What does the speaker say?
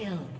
kill.